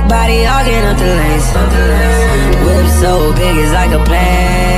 Big body get up the lanes. Whip so big it's like a plane.